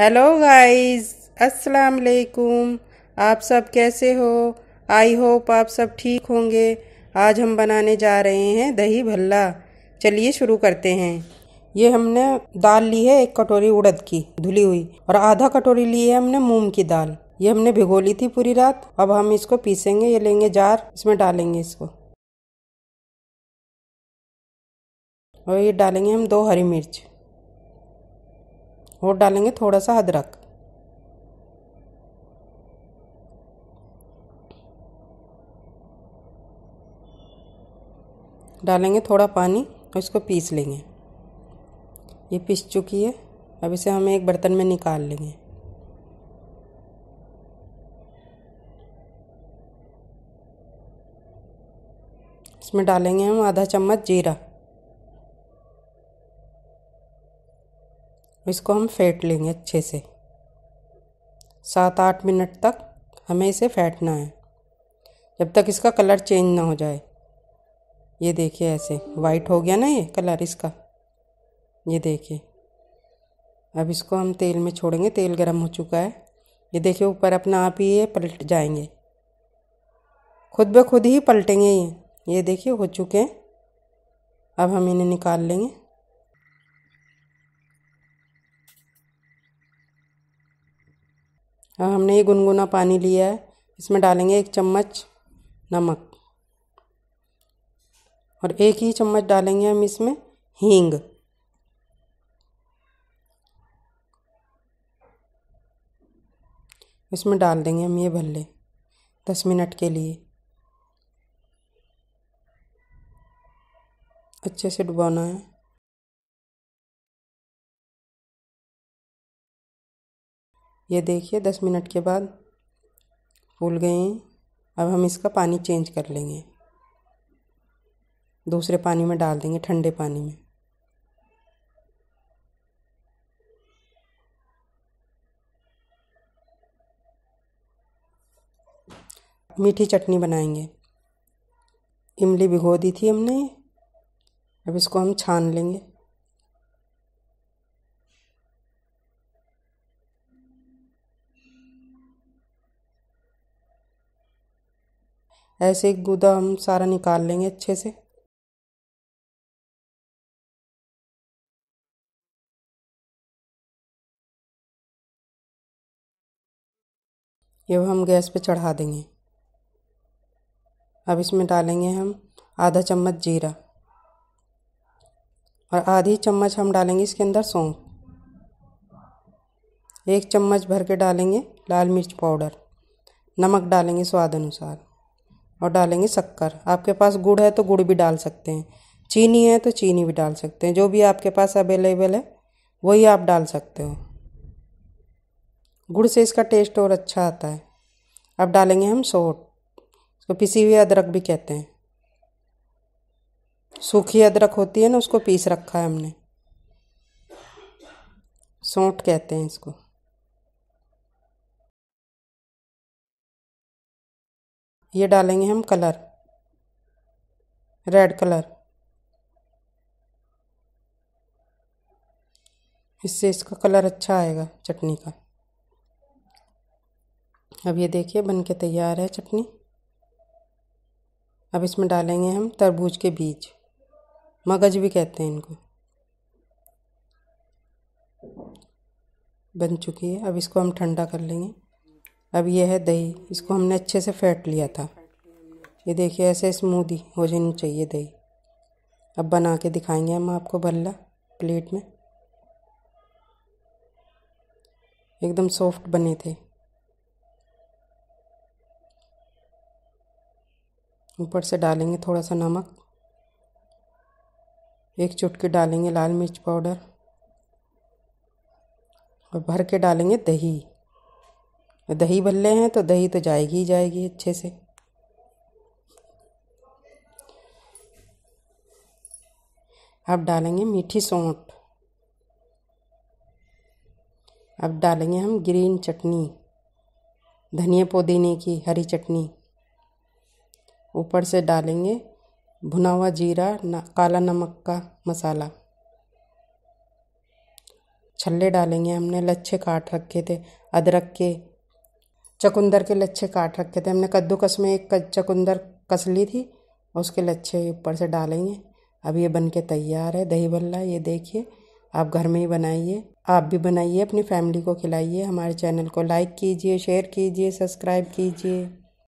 Hello guys अस्सलाम वालेकुम आप सब कैसे हो? आई होप आप सब ठीक होंगे। आज हम बनाने जा रहे हैं दही भल्ला। चलिए शुरू करते हैं। ये हमने दाल ली है, एक कटोरी उड़द की, धुली हुई। और आधा कटोरी ली है हमने मूंग की दाल। ये हमने भिगो ली थी पूरी रात। अब हम इसको पीसेंगे, ये लेंगे जार। इसमें डालेंगे इसको। और ये डालेंगे हम दो हरी मिर्च। और डालेंगे थोड़ा सा अदरक। डालेंगे थोड़ा पानी और इसको पीस लेंगे। ये पीस चुकी है। अब इसे हम एक बर्तन में निकाल लेंगे। इसमें डालेंगे हम आधा चम्मच जीरा। इसको हम फेंट लेंगे अच्छे से। सात आठ मिनट तक हमें इसे फेंटना है। जब तक इसका कलर चेंज ना हो जाए। ये देखिए ऐसे वाइट हो गया ना ये कलर इसका। ये देखिए। अब इसको हम तेल में छोड़ेंगे, तेल गर्म हो चुका है। ये देखिए ऊपर अपना आप ही ये पलट जाएँगे। खुद ब खुद ही पलटेंगे ये। ये देखिए हो चुके हैं। अब हम इन्हें निकाल लेंगे अब हमने ये गुनगुना पानी लिया है। इसमें डालेंगे एक चम्मच नमक। और एक ही चम्मच डालेंगे हम इसमें हींग। इसमें डाल देंगे हम ये भल्ले दस मिनट के लिए। अच्छे से डुबाना है। ये देखिए, दस मिनट के बाद फूल गए हैं। अब हम इसका पानी चेंज कर लेंगे। दूसरे पानी में डाल देंगे, ठंडे पानी में। मीठी चटनी बनाएँगे। इमली भिगो दी थी हमने। अब इसको हम छान लेंगे। ऐसे एक गूदा हम सारा निकाल लेंगे अच्छे से। ये हम गैस पे चढ़ा देंगे। अब इसमें डालेंगे हम आधा चम्मच जीरा। और आधी चम्मच हम डालेंगे इसके अंदर सौंफ। एक चम्मच भर के डालेंगे लाल मिर्च पाउडर। नमक डालेंगे स्वाद अनुसार। और डालेंगे शक्कर। आपके पास गुड़ है तो गुड़ भी डाल सकते हैं। चीनी है तो चीनी भी डाल सकते हैं। जो भी आपके पास अवेलेबल है, वही आप डाल सकते हो। गुड़ से इसका टेस्ट और अच्छा आता है। अब डालेंगे हम सोट इसको पिसी हुई अदरक भी कहते हैं। सूखी अदरक होती है ना, उसको पीस रखा है हमने। सौंठ कहते हैं इसको। ये डालेंगे हम कलर। Red colour. इससे इसका कलर अच्छा आएगा चटनी का। अब ये देखिए बन के तैयार है चटनी। अब इसमें डालेंगे हम तरबूज के बीज। मगज भी कहते हैं इनको। बन चुकी है। अब इसको हम ठंडा कर लेंगे। अब ये है दही, इसको हमने अच्छे से फेंट लिया था। ये देखिए, ऐसे स्मूदी हो जानी चाहिए दही। अब बना के दिखाएँगे हम आपको भल्ला प्लेट में। एकदम सॉफ्ट बने थे। ऊपर से डालेंगे थोड़ा सा नमक। एक चुटकी डालेंगे लाल मिर्च पाउडर। और भर के डालेंगे दही। दही भल्ले हैं तो दही तो जाएगी ही जाएगी अच्छे से। अब डालेंगे मीठी सौंठ। अब डालेंगे हम ग्रीन चटनी धनिया पुदीने की हरी चटनी। ऊपर से डालेंगे भुना हुआ जीरा न, काला नमक का मसाला। छल्ले डालेंगे हमने लच्छे काट रखे थे अदरक के चकुंदर के लच्छे काट रखे थे। हमने कद्दूकस में एक चकुंदर कस ली थी, उसके लच्छे ऊपर से डालेंगे। अब ये बन के तैयार है। दही बल्ला ये देखिए, आप घर में ही बनाइए। आप भी बनाइए, अपनी फैमिली को खिलाइए। हमारे चैनल को लाइक कीजिए, शेयर कीजिए, सब्सक्राइब कीजिए।